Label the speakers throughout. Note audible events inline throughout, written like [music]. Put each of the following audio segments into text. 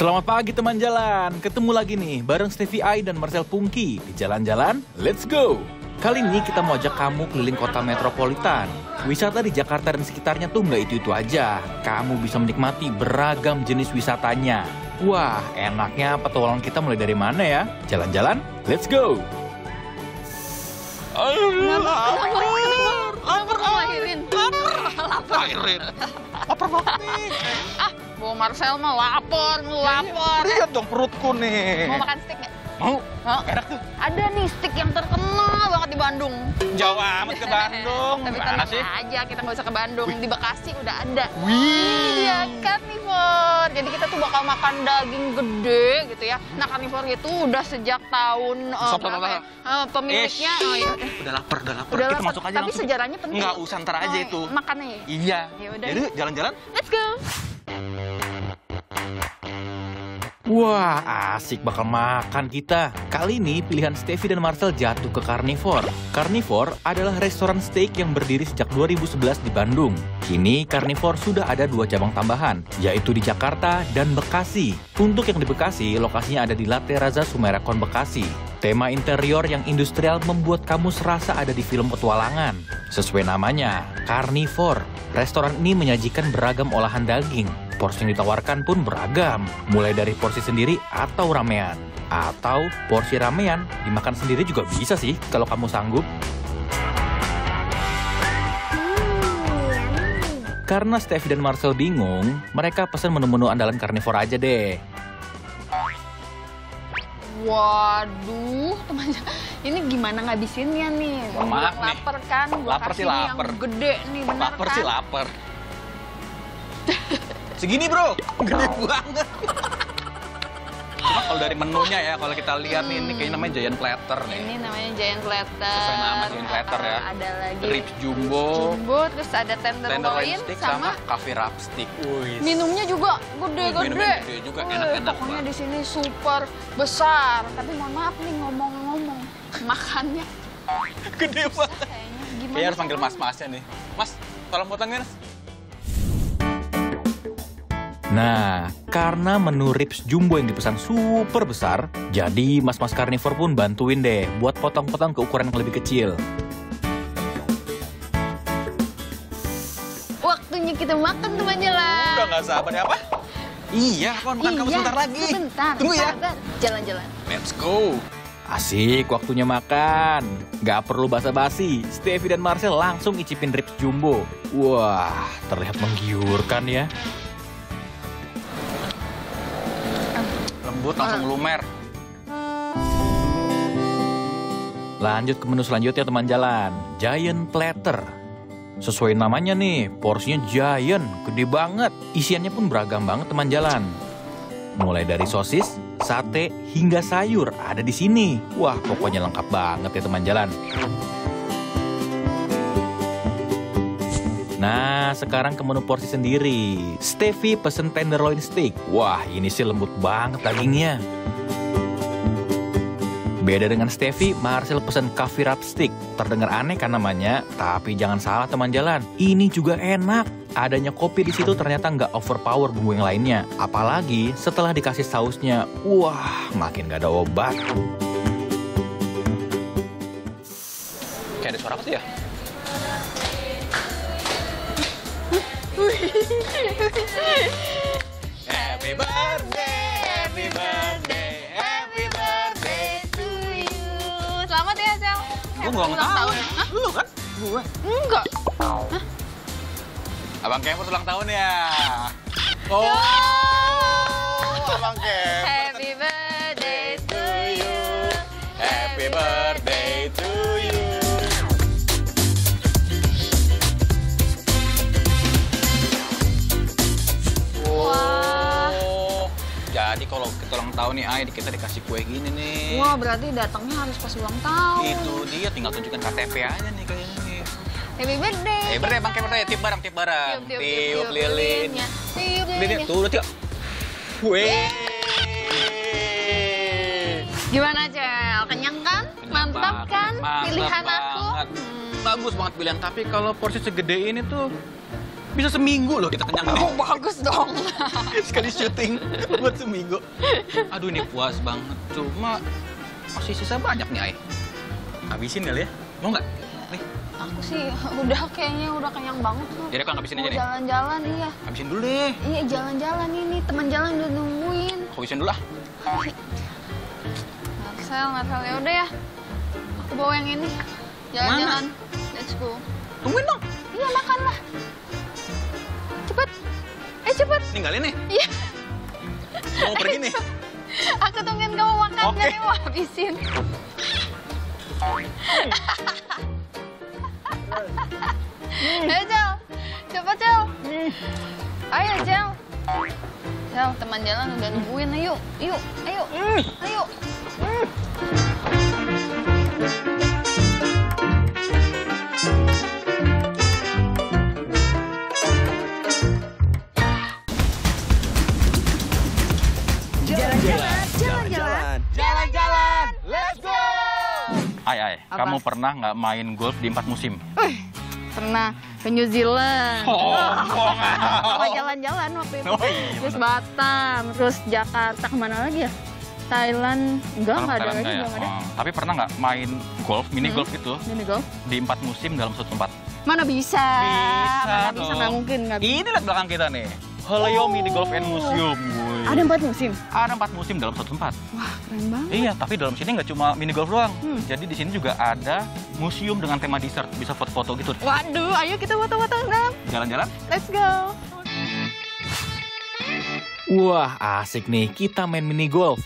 Speaker 1: Selamat pagi teman jalan, ketemu lagi nih bareng Stevie I dan Marcel Pungki di Jalan-Jalan, let's go! Kali ini kita mau ajak kamu keliling kota metropolitan. Wisata di Jakarta dan sekitarnya tuh nggak itu-itu aja. Kamu bisa menikmati beragam jenis wisatanya. Wah, enaknya petualangan kita mulai dari mana ya? Jalan-jalan, let's go!
Speaker 2: Lapar,
Speaker 3: Lapar ngelahirin. Lapar.
Speaker 2: Irin. Lapar banget nih.
Speaker 3: Ah, Bu Marcel mah lapar, mau lapar.
Speaker 2: Lihat dong perutku nih.
Speaker 3: Mau makan steak nggak?
Speaker 2: Mau?
Speaker 3: Mau?
Speaker 2: Enak tuh.
Speaker 3: Ada nih steak yang terkenal banget di Bandung.
Speaker 2: Jauh amat ke Bandung.
Speaker 3: Tapi tenang
Speaker 2: sih?
Speaker 3: aja, kita nggak usah ke Bandung. Di Bekasi udah ada.
Speaker 2: Wih.
Speaker 3: Ini dia Carnivore. Jadi kita tuh bakal makan daging gede gitu ya. Nah Carnivore itu udah sejak tahun eh,
Speaker 2: stop,
Speaker 3: berapa
Speaker 2: stop.
Speaker 3: ya? Eh, pemiliknya
Speaker 2: Eh,
Speaker 3: oh, ya.
Speaker 2: Udah lapar, udah lapar.
Speaker 3: Udah
Speaker 2: kita
Speaker 3: lapar.
Speaker 2: masuk aja
Speaker 3: Tapi
Speaker 2: langsung.
Speaker 3: sejarahnya penting.
Speaker 2: Nggak usah ntar aja
Speaker 3: Oh,
Speaker 2: itu.
Speaker 3: Makannya ya?
Speaker 2: Iya.
Speaker 3: Ya udah.
Speaker 2: Jadi jalan-jalan.
Speaker 3: Let's go.
Speaker 1: Wah, asik bakal makan kita. Kali ini pilihan Stevie dan Marcel jatuh ke Carnivore. Carnivore adalah restoran steak yang berdiri sejak 2011 di Bandung. Kini Carnivore sudah ada dua cabang tambahan, yaitu di Jakarta dan Bekasi. Untuk yang di Bekasi, lokasinya ada di Latte Raza Sumerakon Bekasi. Tema interior yang industrial membuat kamu serasa ada di film petualangan. Sesuai namanya, Carnivore. Restoran ini menyajikan beragam olahan daging, Porsi yang ditawarkan pun beragam, mulai dari porsi sendiri atau ramean. Atau porsi ramean dimakan sendiri juga bisa sih kalau kamu sanggup. Karena Steffi dan Marcel bingung, mereka pesan menu-menu andalan karnivor aja deh.
Speaker 3: Waduh, teman ini gimana ngabisinnya nih?
Speaker 2: Wah, maaf nih.
Speaker 3: lapar kan? Gua
Speaker 2: Lapar sih
Speaker 3: kasih
Speaker 2: lapar.
Speaker 3: Yang gede nih, benar
Speaker 2: Lapar
Speaker 3: kan?
Speaker 2: sih lapar. [laughs] Segini bro, gede banget. Cuma kalau dari menunya ya, kalau kita lihat nih, ini kayaknya namanya giant platter nih.
Speaker 3: Ini namanya giant platter.
Speaker 2: Sesuai nama giant platter ya.
Speaker 3: Ada lagi
Speaker 2: Ribs jumbo,
Speaker 3: jumbo, terus ada tenderloin,
Speaker 2: tenderloin stick sama
Speaker 3: sama,
Speaker 2: cafe wrap stick. Wih.
Speaker 3: minumnya juga gede-gede.
Speaker 2: Minumnya gede juga, enak-enak
Speaker 3: Pokoknya di sini super besar. Tapi mohon maaf nih ngomong-ngomong, [laughs] makannya
Speaker 2: Gede banget.
Speaker 3: kayaknya gimana?
Speaker 2: Kayaknya harus panggil mas-masnya nih. Mas, tolong potongin.
Speaker 1: Nah, karena menu ribs jumbo yang dipesan super besar, jadi mas-mas karnivor pun bantuin deh buat potong-potong ke ukuran yang lebih kecil.
Speaker 3: Waktunya kita makan teman jalan.
Speaker 2: Udah nggak sabar ya apa? Iya, kapan makan kamu
Speaker 3: Iya,
Speaker 2: sebentar lagi.
Speaker 3: Sebentar.
Speaker 2: Tunggu ya.
Speaker 3: Jalan-jalan.
Speaker 2: Let's go.
Speaker 1: Asik, waktunya makan. Gak perlu basa-basi, Stevie dan Marcel langsung icipin ribs jumbo. Wah, terlihat menggiurkan ya.
Speaker 2: Lembut langsung lumer.
Speaker 1: Lanjut ke menu selanjutnya teman jalan, Giant Platter. Sesuai namanya nih, porsinya giant, gede banget. Isiannya pun beragam banget teman jalan. Mulai dari sosis, sate, hingga sayur ada di sini. Wah, pokoknya lengkap banget ya teman jalan. Nah, sekarang ke menu porsi sendiri. Stevie pesen tenderloin steak. Wah, ini sih lembut banget dagingnya. Beda dengan Stevie, Marcel pesen coffee wrap stick. Terdengar aneh kan namanya, tapi jangan salah teman jalan. Ini juga enak. Adanya kopi di situ ternyata nggak overpower bumbu yang lainnya. Apalagi setelah dikasih sausnya, wah makin nggak ada obat.
Speaker 2: Kayak ada suara apa tuh ya? Happy birthday, happy birthday, happy birthday.
Speaker 3: to you. Selamat ya, Sel.
Speaker 2: Gue ulang tahun. Lu kan?
Speaker 3: Gua? Enggak.
Speaker 2: Abang Kemur ulang tahun ya. Oh, Abang Kemur. Tahun nih, Ay, kita dikasih kue gini nih.
Speaker 3: Wah, berarti datangnya harus pas ulang tahun.
Speaker 2: Itu dia, tinggal tunjukkan KTP aja nih kayaknya nih.
Speaker 3: Happy birthday.
Speaker 2: Eh, birthday Bang Kemur, tiup barang, tiup barang.
Speaker 3: Tiup, tiup,
Speaker 2: Tiup lilin.
Speaker 3: lilinnya. Tiup
Speaker 2: Lilin,
Speaker 3: lilinnya.
Speaker 2: tuh, udah tiup. Wih.
Speaker 3: Gimana, Cel? Kenyang kan? Mantap kan? Pilihan aku. Hmm.
Speaker 2: bagus banget pilihan. Tapi kalau porsi segede ini tuh bisa seminggu loh kita kenyang
Speaker 3: Oh, [laughs] bagus dong. [laughs]
Speaker 2: sekali syuting buat seminggu. Aduh ini puas banget. Cuma masih sisa banyak nih, Ay. Habisin kali ya? Mau nggak? Nih,
Speaker 3: Aku sih udah kayaknya udah kenyang banget tuh.
Speaker 2: jadi kan habisin aja nih.
Speaker 3: jalan-jalan iya.
Speaker 2: Habisin dulu deh.
Speaker 3: Iya jalan-jalan ini teman jalan udah nungguin.
Speaker 2: Habisin dulu ah.
Speaker 3: Marcel, Marcel ya udah ya. Aku bawa yang ini. Jalan-jalan. Let's go.
Speaker 2: Tungguin dong.
Speaker 3: Iya makan lah. Cepet. Eh cepet.
Speaker 2: Ninggalin nih.
Speaker 3: Iya.
Speaker 2: Mau pergi [laughs] nih.
Speaker 3: Aku tungguin kamu makan
Speaker 2: Oke.
Speaker 3: kan mau habisin. Ayo Jel, cepet Jel. Ayo Jel. Jel, teman jalan udah nungguin. Ayo, yuk, ayo, ayo.
Speaker 4: Jalan-jalan.
Speaker 2: Kamu pernah nggak main golf di empat musim?
Speaker 3: Pernah ke New Zealand.
Speaker 2: Sombong.
Speaker 3: Sama jalan-jalan waktu itu.
Speaker 2: Oh, iya,
Speaker 3: terus Batam, terus Jakarta, ke mana lagi ya? Thailand, enggak, enggak ada lagi,
Speaker 2: nggak ya?
Speaker 3: ada.
Speaker 2: Oh, Tapi pernah nggak main golf, mini
Speaker 3: Hmm.
Speaker 2: golf gitu,
Speaker 3: Ini golf.
Speaker 2: di empat musim dalam satu tempat?
Speaker 3: Mana bisa?
Speaker 2: Bisa
Speaker 3: Mana bisa, nggak mungkin. Nggak bisa.
Speaker 2: Ini lihat belakang kita nih. Haleo Mini Golf and Museum.
Speaker 3: Ada empat musim?
Speaker 2: Ada empat musim dalam satu tempat.
Speaker 3: Wah, keren banget.
Speaker 2: Iya, tapi dalam sini nggak cuma mini golf doang.
Speaker 3: Hmm.
Speaker 2: Jadi di sini juga ada museum dengan tema dessert, bisa foto-foto gitu.
Speaker 3: Waduh, ayo kita foto-foto dong.
Speaker 2: Jalan-jalan.
Speaker 3: Let's go.
Speaker 1: Wah, asik nih kita main mini golf.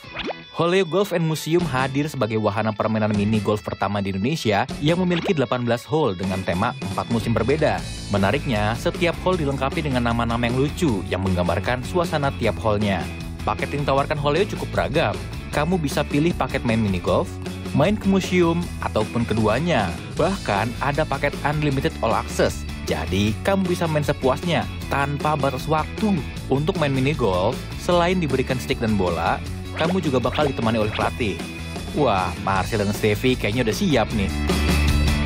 Speaker 1: Holeo Golf and Museum hadir sebagai wahana permainan mini golf pertama di Indonesia yang memiliki 18 hole dengan tema 4 musim berbeda. Menariknya, setiap hole dilengkapi dengan nama-nama yang lucu yang menggambarkan suasana tiap hole-nya. Paket yang ditawarkan Holeo cukup beragam. Kamu bisa pilih paket main mini golf, main ke museum, ataupun keduanya. Bahkan ada paket unlimited all access. Jadi, kamu bisa main sepuasnya tanpa batas waktu. Untuk main mini golf, selain diberikan stick dan bola, kamu juga bakal ditemani oleh pelatih. Wah, Marcel dan Stevie kayaknya udah siap nih.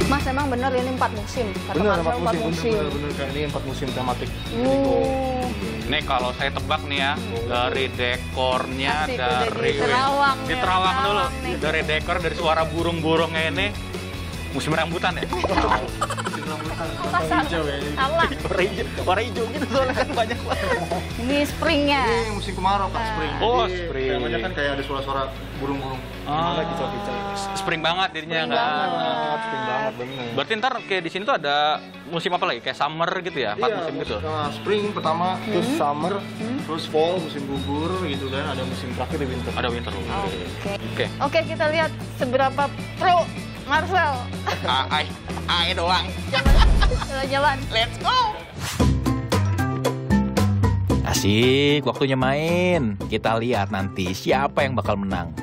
Speaker 3: Mas, emang bener ini empat musim? Kata
Speaker 5: Bener, empat musim, bener, bener, bener, kayak ini empat musim tematik.
Speaker 3: Uh,
Speaker 2: Nih kalau saya tebak nih ya, dari dekornya,
Speaker 3: Asik,
Speaker 2: dari
Speaker 3: di Terawang
Speaker 2: di
Speaker 3: nih,
Speaker 2: Terawang dulu,
Speaker 3: nih.
Speaker 2: dari dekor, dari suara burung-burungnya ini, musim rambutan ya.
Speaker 5: Hijau ya. ini.
Speaker 3: Salah. [laughs]
Speaker 2: warna hijau, warna hijau gitu soalnya kan banyak banget.
Speaker 3: Ini springnya.
Speaker 5: Ini musim kemarau Pak,
Speaker 3: Ah.
Speaker 5: spring.
Speaker 2: Oh,
Speaker 5: Jadi,
Speaker 2: spring.
Speaker 5: Banyak kan kayak ada suara-suara burung-burung.
Speaker 2: Ah.
Speaker 5: Gimana kicau-kicau.
Speaker 2: Spring banget jadinya
Speaker 3: Spring
Speaker 2: nggak?
Speaker 5: Banget, spring banget bener.
Speaker 2: Berarti ntar kayak di sini tuh ada musim apa lagi? Kayak summer gitu ya? Empat
Speaker 5: Iya,
Speaker 2: musim gitu?
Speaker 5: nah, spring pertama, terus
Speaker 3: Hmm.
Speaker 5: summer, terus fall, musim gugur gitu kan, ada musim terakhir di winter.
Speaker 2: Ada winter.
Speaker 3: Oke.
Speaker 2: Oke.
Speaker 3: Oke, kita lihat seberapa pro Marcel.
Speaker 2: Ah, Ai, ai doang.
Speaker 3: Jalan-jalan.
Speaker 2: Let's go.
Speaker 1: Asik, waktunya main. Kita lihat nanti siapa yang bakal menang.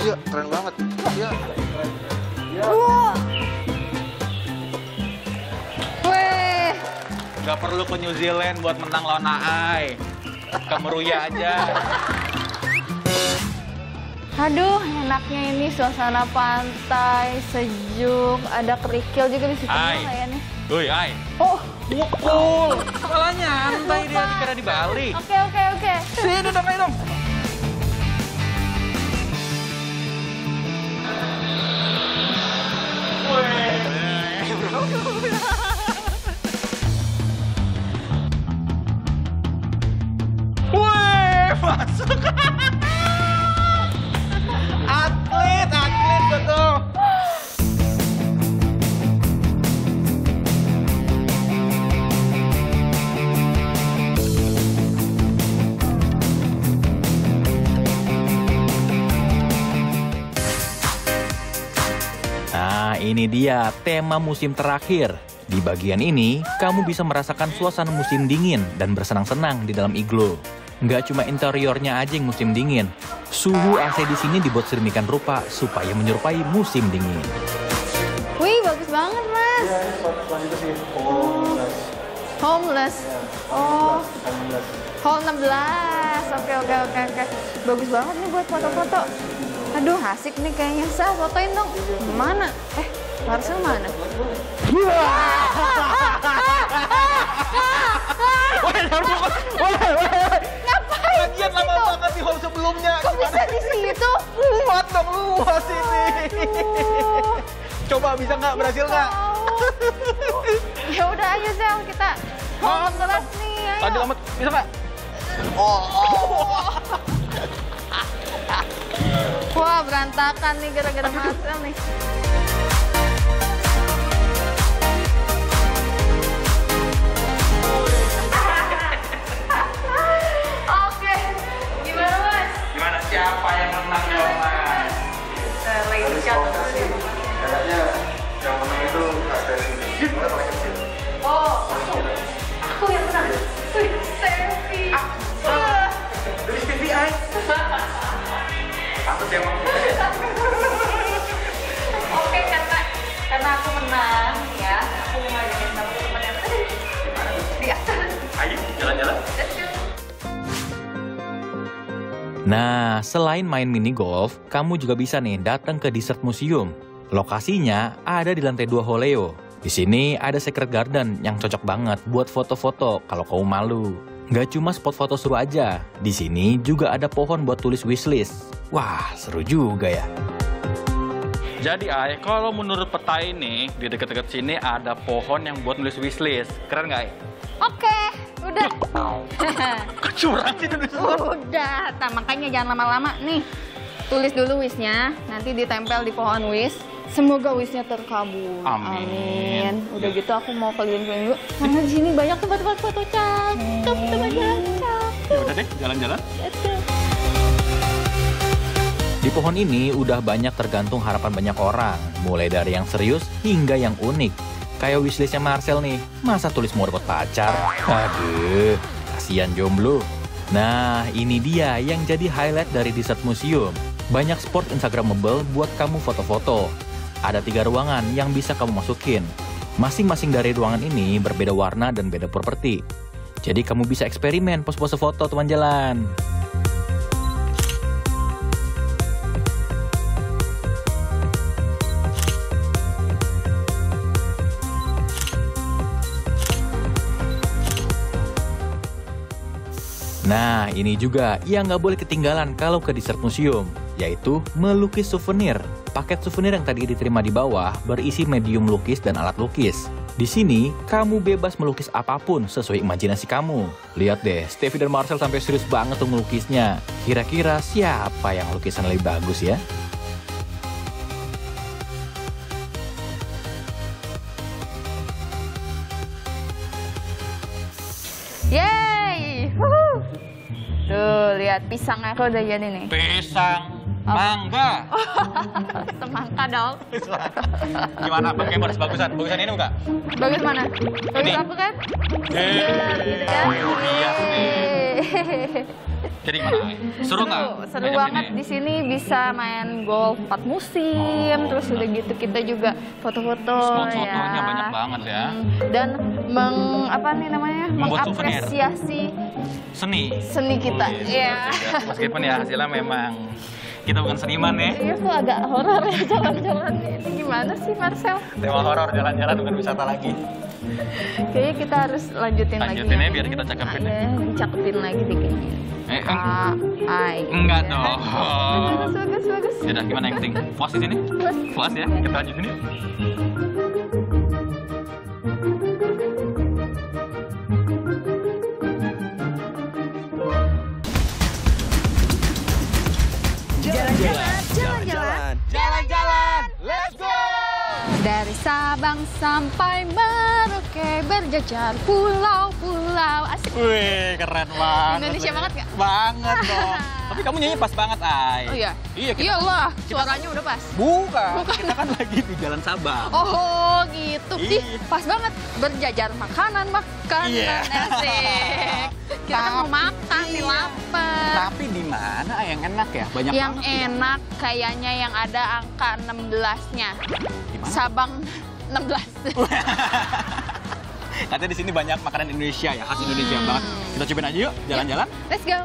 Speaker 5: Iya, keren banget.
Speaker 3: Weh,
Speaker 2: Gak perlu ke New Zealand buat menang lawan Ai. Ke Meruya aja.
Speaker 3: aduh enaknya ini suasana pantai sejuk, ada kerikil juga di situ kayaknya.
Speaker 2: Woi, Ai.
Speaker 3: Oh,
Speaker 2: Mukul. Malah nyantai dia dikira di Bali.
Speaker 3: oke oke oke.
Speaker 2: Sini dong, ayo dong.
Speaker 1: Ini dia tema musim terakhir. Di bagian ini, kamu bisa merasakan suasana musim dingin dan bersenang-senang di dalam iglo. Nggak cuma interiornya aja yang musim dingin, suhu AC di sini dibuat sedemikian rupa supaya menyerupai musim dingin.
Speaker 3: bagus banget, Mas.
Speaker 5: Ya, selanjutnya sih. Homeless.
Speaker 3: Homeless. Oh,
Speaker 5: Homeless.
Speaker 3: hall 16. Oke, oke, oke, oke. Bagus banget nih buat foto-foto. Aduh, asik nih kayaknya. Sah, fotoin dong. Mana? Eh, Marcel mana?
Speaker 2: Lagian lama banget di hall sebelumnya.
Speaker 3: Kok bisa di situ?
Speaker 2: Luas dong, luas ini. Coba bisa nggak? Berhasil nggak?
Speaker 3: Tahu. Ya udah ayo Zel, kita hall 16 nih. Ayo.
Speaker 2: Tadi lama, bisa nggak?
Speaker 3: Wah, berantakan nih gara-gara Marcel nih.
Speaker 2: Yang menang
Speaker 5: itu Kak Steffi. Soalnya paling kecil.
Speaker 3: Oh, aku. Aku yang menang. Wih.
Speaker 2: Dari TVI. Aku sih emang.
Speaker 3: Oke, karena karena aku menang
Speaker 1: Nah, selain main mini golf, kamu juga bisa nih datang ke Desert Museum. Lokasinya ada di lantai 2 Holeo. Di sini ada Secret Garden yang cocok banget buat foto-foto kalau kamu malu. Nggak cuma spot foto seru aja, di sini juga ada pohon buat tulis wishlist. Wah, seru juga ya.
Speaker 2: Jadi Ay, kalau menurut peta ini di dekat-dekat sini ada pohon yang buat nulis wishlist. Keren nggak Ay?
Speaker 3: Oke, udah. [laughs]
Speaker 2: Curang sih nulis
Speaker 3: udah, nah, makanya jangan lama-lama nih. Tulis dulu wishnya, nanti ditempel di pohon wish. Semoga wishnya terkabul.
Speaker 2: Amin.
Speaker 3: Udah gitu aku mau keliling-keliling dulu. Karena di sini banyak tempat-tempat foto cakep, teman-teman cakep.
Speaker 2: Ya udah deh, jalan-jalan.
Speaker 3: Let's go.
Speaker 1: Di pohon ini udah banyak tergantung harapan banyak orang, mulai dari yang serius hingga yang unik. Kayak wishlistnya Marcel nih, masa tulis mau dapat pacar? Aduh, kasihan jomblo. Nah, ini dia yang jadi highlight dari Desert Museum. Banyak spot Instagramable buat kamu foto-foto. Ada tiga ruangan yang bisa kamu masukin. Masing-masing dari ruangan ini berbeda warna dan beda properti. Jadi kamu bisa eksperimen pose-pose foto teman jalan. Nah, ini juga yang nggak boleh ketinggalan kalau ke Desert Museum, yaitu melukis souvenir. Paket souvenir yang tadi diterima di bawah berisi medium lukis dan alat lukis. Di sini, kamu bebas melukis apa pun sesuai imajinasi kamu. Lihat deh, Steffi dan Marcel sampai serius banget tuh melukisnya. Kira-kira siapa yang lukisan lebih bagus ya?
Speaker 3: Lihat pisang aku udah jadi nih.
Speaker 2: Pisang, mangga. [laughs]
Speaker 3: Semangka dong. [laughs]
Speaker 2: Gimana? Pakai bagus bagusan. Bagusan ini enggak?
Speaker 3: Bagus mana? Bagus
Speaker 2: Ini.
Speaker 3: aku kan?
Speaker 2: Eh,
Speaker 3: Gitu kan?
Speaker 2: iya. [laughs] Jadi gimana? Seru nggak?
Speaker 3: Seru banget di sini bisa main golf 4 musim,
Speaker 2: Oh.
Speaker 3: terus udah gitu kita juga foto-foto ya.
Speaker 2: banyak banget ya.
Speaker 3: Hmm, Dan meng apa nih namanya?
Speaker 2: Membuat souvenir.
Speaker 3: mengapresiasi
Speaker 2: Seni.
Speaker 3: seni kita.
Speaker 2: Wih,
Speaker 3: Iya.
Speaker 2: betul juga. Meskipun ya hasilnya memang kita bukan seniman ya.
Speaker 3: Iya kok agak horor ya jalan-jalan ini gimana sih Marcel?
Speaker 2: Tema horor jalan-jalan bukan wisata lagi.
Speaker 3: Kayaknya kita harus lanjutin,
Speaker 2: Lanjutin
Speaker 3: lagi.
Speaker 2: ya, biar kita cakepin ya.
Speaker 3: Iya, dicaketin lagi dikit.
Speaker 2: Eh, eng-
Speaker 3: A, I.
Speaker 2: enggak
Speaker 3: Ya.
Speaker 2: dong.
Speaker 3: Bagus, bagus, bagus.
Speaker 2: Yaudah, gimana yang penting? Puas di sini?
Speaker 3: Puas.
Speaker 2: Puas ya? Kita lanjutin yuk.
Speaker 4: Jalan-jalan, jalan-jalan.
Speaker 2: Jalan-jalan, let's go!
Speaker 3: Dari Sabang sampai Merauke berjajar pulau-pulau asik.
Speaker 2: Wih, keren banget.
Speaker 3: Indonesia banget nggak?
Speaker 2: Banget dong. [laughs] Tapi kamu nyanyi pas banget, Ay.
Speaker 3: Oh iya?
Speaker 2: Iya, kita...
Speaker 3: Iyalah, suaranya udah pas.
Speaker 2: Bukan.
Speaker 3: Bukan.
Speaker 2: Kita kan lagi di Jalan Sabang.
Speaker 3: Oh gitu,
Speaker 2: Iya.
Speaker 3: Ih, pas banget berjajar makanan makanan
Speaker 2: Iya.
Speaker 3: asik. Kita kan mau makan nih lapar.
Speaker 2: Tapi di mana yang enak ya? Banyak
Speaker 3: Yang
Speaker 2: banget.
Speaker 3: enak kayaknya yang ada angka 16-nya.
Speaker 2: Gimana?
Speaker 3: Sabang 16. [laughs]
Speaker 2: Katanya di sini banyak makanan Indonesia ya, khas Indonesia
Speaker 3: Hmm.
Speaker 2: banget. Kita cobain aja yuk, jalan-jalan.
Speaker 3: Let's go.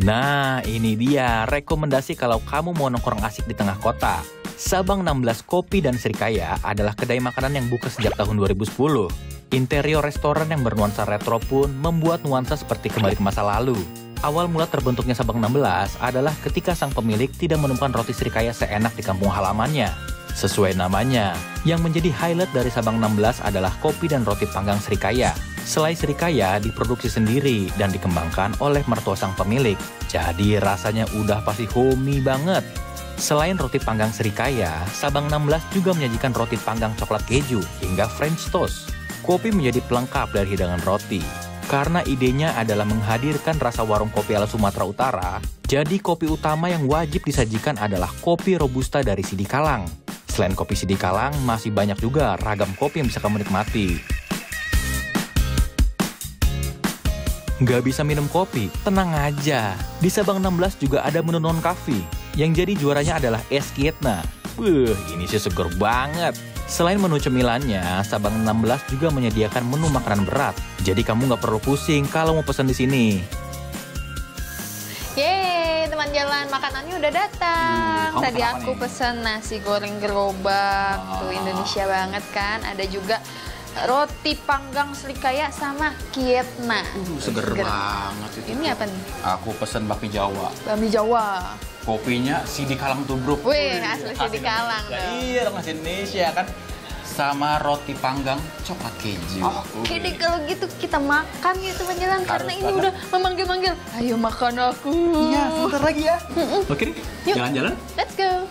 Speaker 1: Nah, ini dia rekomendasi kalau kamu mau nongkrong asik di tengah kota. Sabang 16 Kopi dan Srikaya adalah kedai makanan yang buka sejak tahun 2010. Interior restoran yang bernuansa retro pun membuat nuansa seperti kembali ke masa lalu. Awal mula terbentuknya Sabang 16 adalah ketika sang pemilik tidak menemukan roti Srikaya seenak di kampung halamannya. Sesuai namanya, yang menjadi highlight dari Sabang 16 adalah kopi dan roti panggang Srikaya. Selai Srikaya diproduksi sendiri dan dikembangkan oleh mertua sang pemilik. Jadi rasanya udah pasti homey banget. Selain roti panggang Srikaya, Sabang 16 juga menyajikan roti panggang coklat keju hingga French toast. Kopi menjadi pelengkap dari hidangan roti. Karena idenya adalah menghadirkan rasa warung kopi ala Sumatera Utara, jadi kopi utama yang wajib disajikan adalah kopi robusta dari Sidikalang. Selain kopi Sidikalang, masih banyak juga ragam kopi yang bisa kamu nikmati. Nggak bisa minum kopi? Tenang aja. Di Sabang 16 juga ada menu non-coffee. Yang jadi juaranya adalah es kietna. Wuh, ini sih seger banget. Selain menu cemilannya, Sabang 16 juga menyediakan menu makanan berat. Jadi kamu nggak perlu pusing kalau mau pesan di sini.
Speaker 3: Yeay, teman jalan makanannya udah datang.
Speaker 2: Hmm,
Speaker 3: Tadi aku
Speaker 2: nih?
Speaker 3: pesen nasi goreng gerobak, tuh
Speaker 2: Ah.
Speaker 3: Indonesia banget kan. Ada juga roti panggang Srikaya sama kietna.
Speaker 2: Uh, seger, banget itu.
Speaker 3: Ini apa nih?
Speaker 2: Aku pesen bakmi Jawa.
Speaker 3: Bakmi Jawa.
Speaker 2: Kopinya Sidikalang tubruk.
Speaker 3: Wih,
Speaker 2: Wih,
Speaker 3: asli
Speaker 2: Indonesia.
Speaker 3: dong.
Speaker 2: Iya, khas Indonesia kan. Sama roti panggang coklat keju.
Speaker 3: Oke
Speaker 2: Wih.
Speaker 3: deh kalau gitu kita makan ya teman jalan karena ini udah memanggil-manggil. Ayo makan aku.
Speaker 2: Iya, sebentar lagi ya. Oke jalan-jalan.
Speaker 3: Let's go.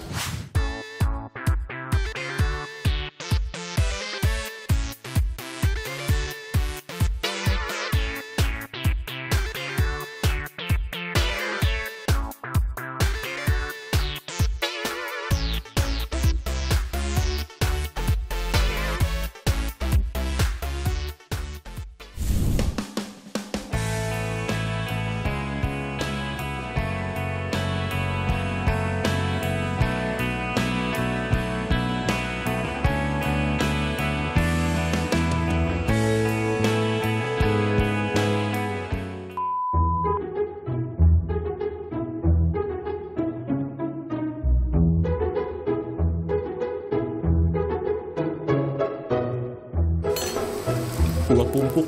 Speaker 1: Gua pumpuk.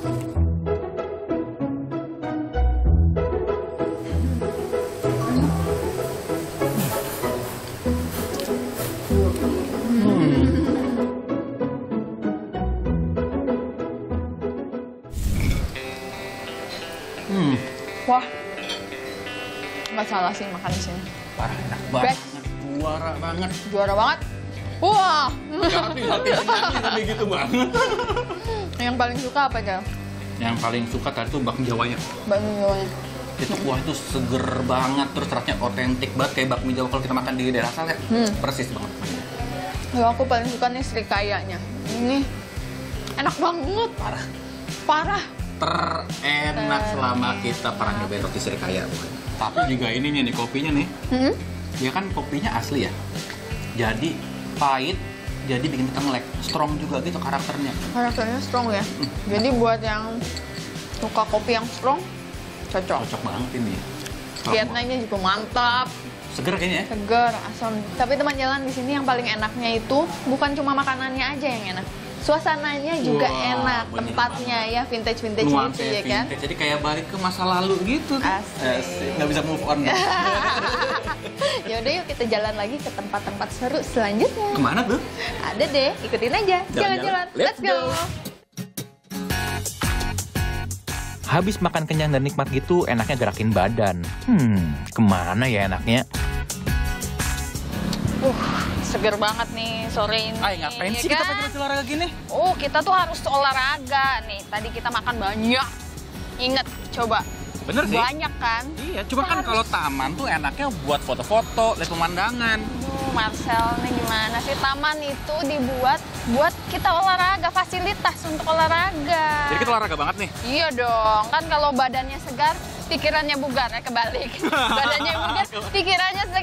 Speaker 2: Hmm,
Speaker 3: Wah. Nggak salah sih makan di sini.
Speaker 2: parah enak banget.
Speaker 3: Best.
Speaker 2: Juara banget.
Speaker 3: Juara banget. Wah.
Speaker 2: Hati-hati gitu banget.
Speaker 3: Yang paling suka apa aja?
Speaker 2: Yang paling suka tadi tuh bakmi Jawanya.
Speaker 3: Bakmi Jawanya.
Speaker 2: Itu kuah itu seger banget, terus rasanya otentik banget kayak bakmi Jawa kalau kita makan di daerah asal ya.
Speaker 3: Hmm.
Speaker 2: Persis banget.
Speaker 3: Ya, aku paling suka nih Srikayanya. Ini enak banget.
Speaker 2: Parah.
Speaker 3: Parah.
Speaker 2: Terenak selama kita pernah nyobain roti Srikaya. pokoknya. Tapi juga ini nih, nih kopinya nih.
Speaker 3: Hmm?
Speaker 2: Ya kan kopinya asli ya. Jadi pahit, jadi bikin kita melek. Strong juga gitu karakternya.
Speaker 3: Karakternya strong ya. Jadi buat yang suka kopi yang strong, cocok.
Speaker 2: Cocok banget ini.
Speaker 3: Vietnamnya juga mantap,
Speaker 2: Seger kayaknya ya.
Speaker 3: segar, asam. Tapi teman jalan di sini yang paling enaknya itu bukan cuma makanannya aja yang enak. Suasananya juga enak,
Speaker 2: bener
Speaker 3: tempatnya ya vintage-vintage
Speaker 2: Nuansa
Speaker 3: gitu ya kan.
Speaker 2: vintage. Jadi kayak balik ke masa lalu gitu. tuh.
Speaker 3: Asik.
Speaker 2: Nggak bisa move on. [laughs]
Speaker 3: ya udah yuk kita jalan lagi ke tempat-tempat seru selanjutnya.
Speaker 2: Ke mana tuh?
Speaker 3: Ada deh, ikutin aja. Jalan-jalan. Let's
Speaker 2: Let's
Speaker 3: go.
Speaker 2: go.
Speaker 1: Habis makan kenyang dan nikmat gitu, enaknya gerakin badan. Hmm, ke mana ya enaknya?
Speaker 3: Uh, seger banget nih sore ini.
Speaker 2: Ay, ngapain
Speaker 3: ya
Speaker 2: sih kita
Speaker 3: kan?
Speaker 2: pakai olahraga gini?
Speaker 3: Oh, kita tuh harus olahraga nih. Tadi kita makan banyak. Ingat, coba.
Speaker 2: Bener sih.
Speaker 3: Banyak kan?
Speaker 2: Iya, cuma kan kalau taman tuh enaknya buat foto-foto, lihat pemandangan.
Speaker 3: Aduh, Marcel, ini gimana sih? Taman itu dibuat buat kita olahraga, fasilitas untuk olahraga.
Speaker 2: Jadi kita olahraga banget nih.
Speaker 3: Iya dong, kan kalau badannya segar, pikirannya bugar ya kebalik. [laughs] Badannya bugar, pikirannya segar.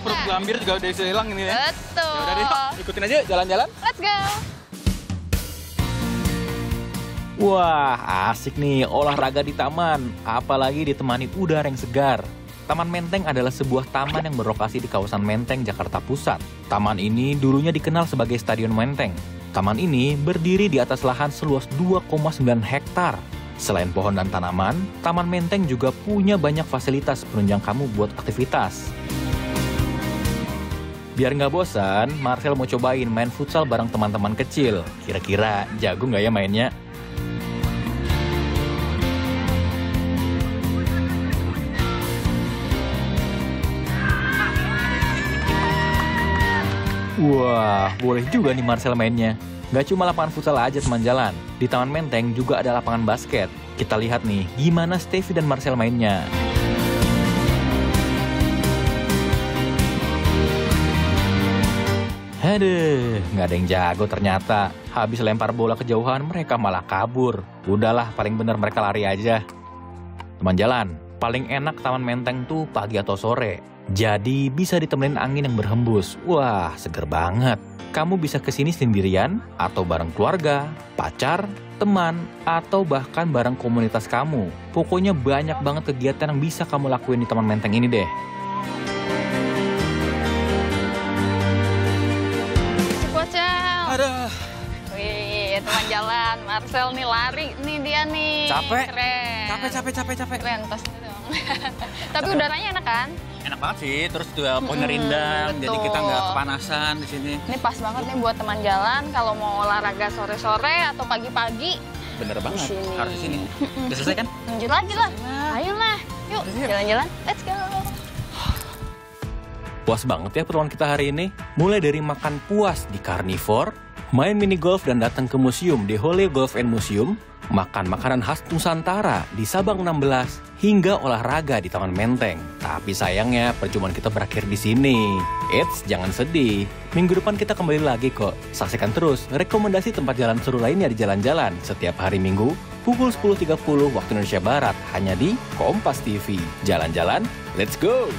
Speaker 2: Jadi perut gelambir juga udah bisa hilang ini ya.
Speaker 3: Betul.
Speaker 2: Ya udah deh, yuk, ikutin aja jalan-jalan.
Speaker 3: Let's go.
Speaker 1: Wah, asik nih olahraga di taman, apalagi ditemani udara yang segar. Taman Menteng adalah sebuah taman yang berlokasi di kawasan Menteng, Jakarta Pusat. Taman ini dulunya dikenal sebagai Stadion Menteng. Taman ini berdiri di atas lahan seluas 2,9 hektar. Selain pohon dan tanaman, Taman Menteng juga punya banyak fasilitas penunjang kamu buat aktivitas. Biar nggak bosan, Marcel mau cobain main futsal bareng teman-teman kecil. Kira-kira jago nggak ya mainnya? Wah, boleh juga nih Marcel mainnya. Gak cuma lapangan futsal aja teman jalan. Di Taman Menteng juga ada lapangan basket. Kita lihat nih, gimana Stevie dan Marcel mainnya. Aduh, nggak ada yang jago ternyata. Habis lempar bola kejauhan, mereka malah kabur. Udahlah, paling bener mereka lari aja. Teman jalan, paling enak Taman Menteng tuh pagi atau sore. Jadi bisa ditemenin angin yang berhembus. Wah, seger banget. Kamu bisa ke sini sendirian, atau bareng keluarga, pacar, teman, atau bahkan bareng komunitas kamu. Pokoknya banyak banget kegiatan yang bisa kamu lakuin di Taman Menteng ini deh.
Speaker 3: Jalan. Marcel nih lari nih dia nih.
Speaker 2: Capek.
Speaker 3: Keren.
Speaker 2: capek, capek, capek, capek.
Speaker 3: Keren, tasnya dong. [laughs] Tapi udaranya enak kan?
Speaker 2: Enak banget sih, terus juga pohonnya rindang, jadi kita
Speaker 3: betul.
Speaker 2: nggak kepanasan di sini.
Speaker 3: Ini pas banget nih buat teman jalan kalau mau olahraga sore-sore atau pagi-pagi.
Speaker 2: Bener banget,
Speaker 3: sini.
Speaker 2: harus di sini. Udah selesai kan?
Speaker 3: Lanjut lagi lah. Ayolah. Yuk,
Speaker 2: Yuk.
Speaker 3: jalan-jalan. Let's go.
Speaker 1: Puas banget ya pertemuan kita hari ini. Mulai dari makan puas di Carnivore, main mini golf dan datang ke museum di Holy Golf and Museum, makan makanan khas Nusantara di Sabang 16, hingga olahraga di Taman Menteng. Tapi sayangnya perjumpaan kita berakhir di sini. Eits, jangan sedih. Minggu depan kita kembali lagi kok. Saksikan terus rekomendasi tempat jalan seru lainnya di jalan-jalan setiap hari Minggu pukul 10.30 waktu Indonesia Barat hanya di Kompas TV. Jalan-jalan, let's go!